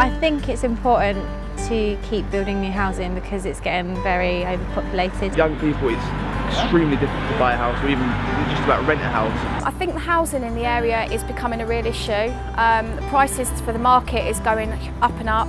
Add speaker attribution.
Speaker 1: I think it's important to keep building new housing because it's getting very overpopulated.
Speaker 2: Young people, it's extremely difficult to buy a house or even just about rent a house.
Speaker 3: I think the housing in the area is becoming a real issue. Um, the prices for the market is going up and up.